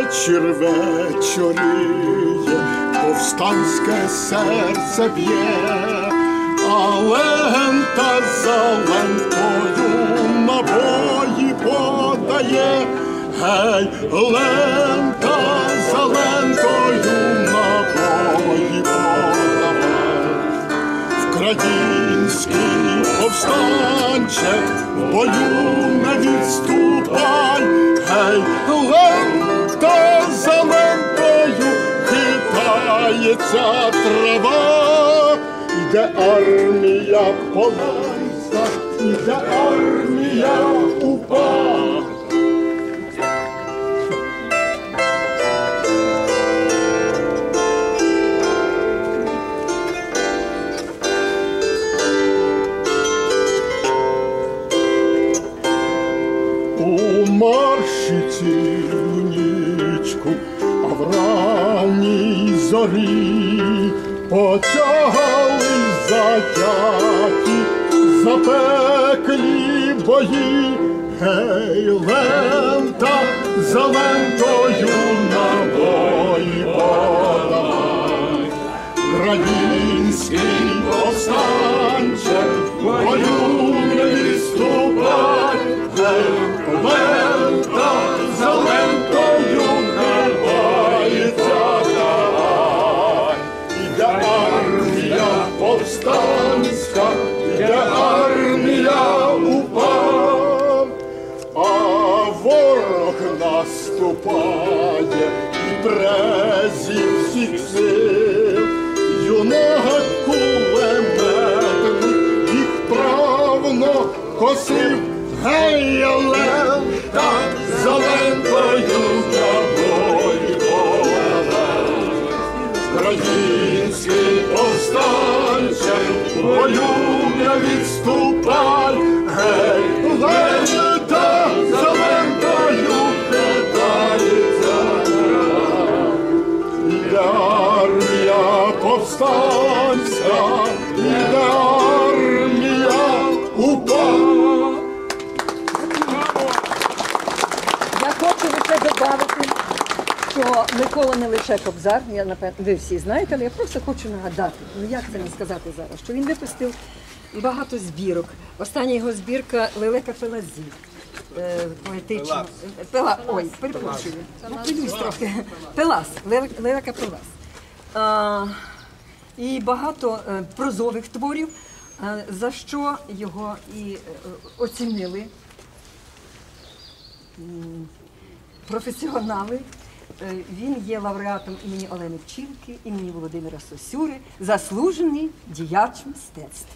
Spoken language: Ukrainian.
вечір вечоріє, повстанське серце б'є, а лента за лентою набої подає, гей, лента за лентою набої подає. Український повстанче, в бою не хитається трава, йде армія полайська, йде армія упа. У марші цілу нічку, Зорі почали затяті запеклі бої, гей, лента за лентою набої наступає і презі всіх сил, юнак кулеметник їх правно косив, гей, за лентою набої подавай. Український повстанче, бою що Микола не лише Кобзар, я напевно, ви всі знаєте, але я просто хочу нагадати, ну як це не сказати зараз, що він випустив багато збірок. Остання його збірка Лелека Пелазі. е, Поетична. Пела, ой, перепрошую. Трохи. Пелас, Лелека Пелас. І багато е, прозових творів, е, за що його і е, оцінили професіонали. Він є лауреатом імені Олени Вчинки, імені Володимира Сосюри, заслужений діяч мистецтв.